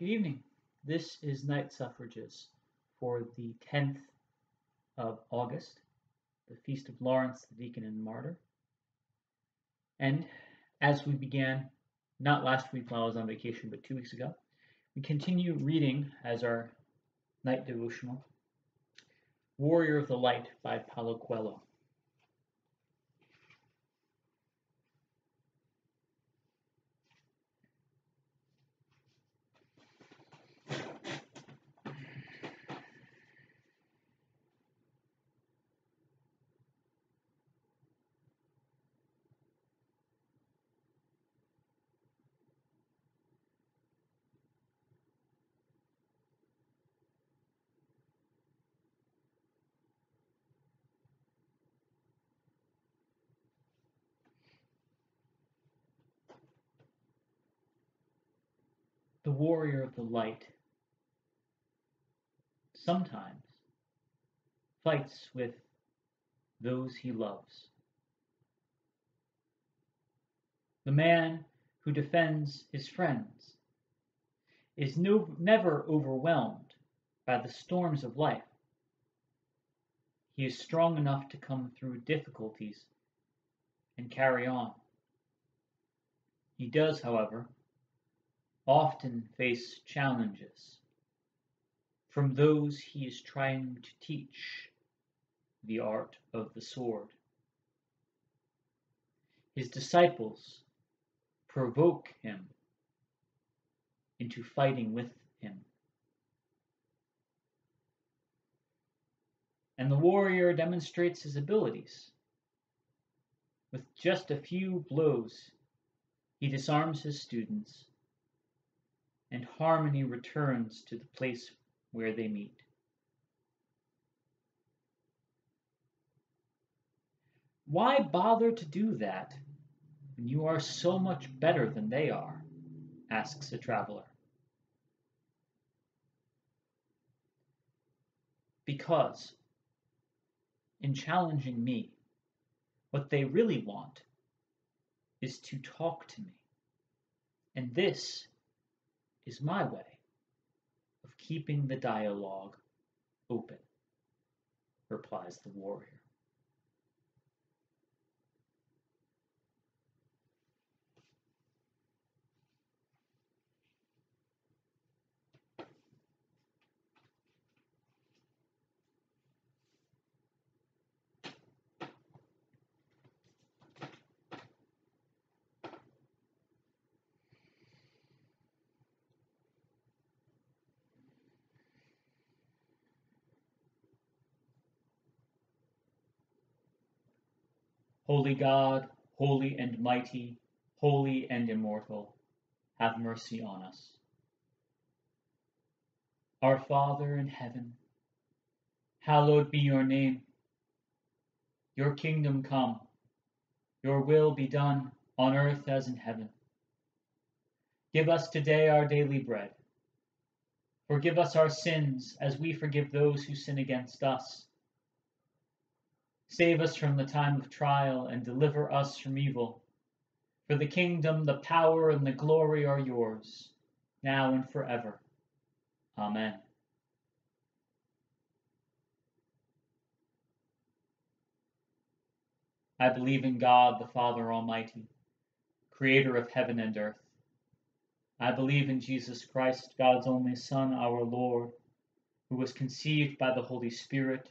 Good evening. This is Night Suffrages for the 10th of August, the Feast of Lawrence the Deacon and Martyr. And as we began, not last week while I was on vacation, but two weeks ago, we continue reading as our night devotional Warrior of the Light by Paulo Coelho. The warrior of the light sometimes fights with those he loves. The man who defends his friends is no, never overwhelmed by the storms of life. He is strong enough to come through difficulties and carry on. He does, however, often face challenges from those he is trying to teach the art of the sword. His disciples provoke him into fighting with him. And the warrior demonstrates his abilities. With just a few blows, he disarms his students and harmony returns to the place where they meet. Why bother to do that when you are so much better than they are? asks a traveler. Because in challenging me, what they really want is to talk to me. And this is my way of keeping the dialogue open, replies the warrior. Holy God, holy and mighty, holy and immortal, have mercy on us. Our Father in heaven, hallowed be your name. Your kingdom come, your will be done on earth as in heaven. Give us today our daily bread. Forgive us our sins as we forgive those who sin against us Save us from the time of trial and deliver us from evil. For the kingdom, the power, and the glory are yours, now and forever. Amen. I believe in God, the Father Almighty, creator of heaven and earth. I believe in Jesus Christ, God's only Son, our Lord, who was conceived by the Holy Spirit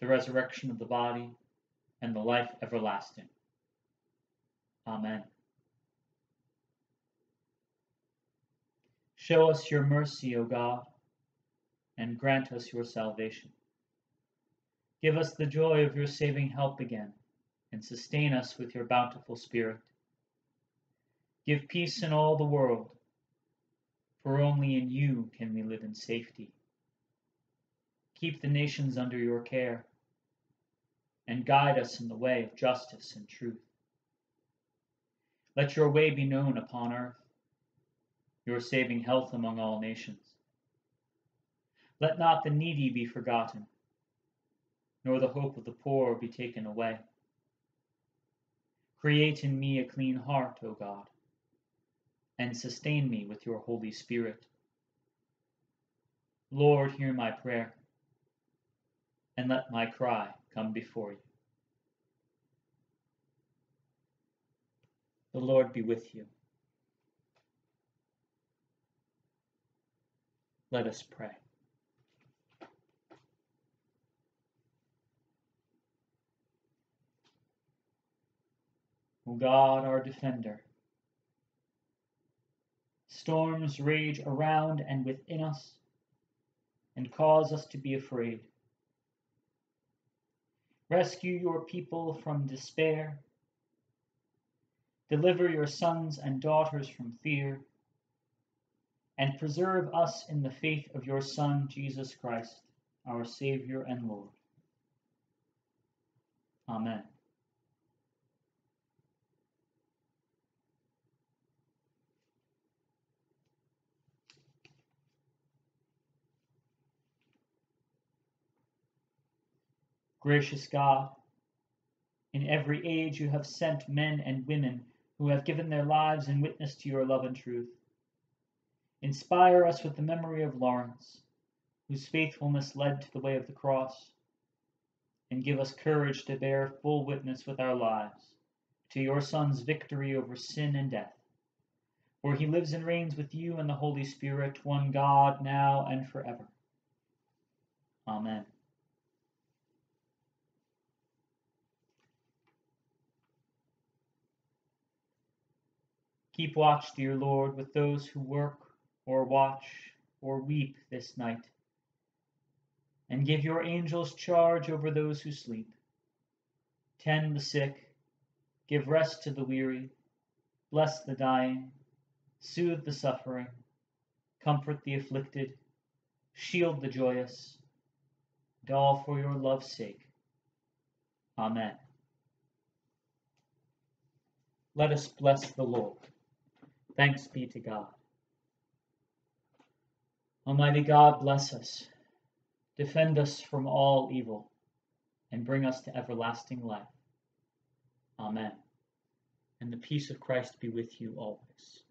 the resurrection of the body, and the life everlasting. Amen. Show us your mercy, O God, and grant us your salvation. Give us the joy of your saving help again, and sustain us with your bountiful Spirit. Give peace in all the world, for only in you can we live in safety. Keep the nations under your care, and guide us in the way of justice and truth. Let your way be known upon earth, your saving health among all nations. Let not the needy be forgotten, nor the hope of the poor be taken away. Create in me a clean heart, O God, and sustain me with your Holy Spirit. Lord, hear my prayer, and let my cry come before you. The Lord be with you. Let us pray. O God, our defender, storms rage around and within us and cause us to be afraid. Rescue your people from despair. Deliver your sons and daughters from fear. And preserve us in the faith of your Son, Jesus Christ, our Savior and Lord. Amen. Gracious God, in every age you have sent men and women who have given their lives in witness to your love and truth. Inspire us with the memory of Lawrence, whose faithfulness led to the way of the cross, and give us courage to bear full witness with our lives to your Son's victory over sin and death, for he lives and reigns with you and the Holy Spirit, one God, now and forever. Amen. Keep watch, dear Lord, with those who work or watch or weep this night, and give your angels charge over those who sleep. Tend the sick, give rest to the weary, bless the dying, soothe the suffering, comfort the afflicted, shield the joyous, and all for your love's sake. Amen. Let us bless the Lord. Thanks be to God. Almighty God, bless us, defend us from all evil, and bring us to everlasting life. Amen. And the peace of Christ be with you always.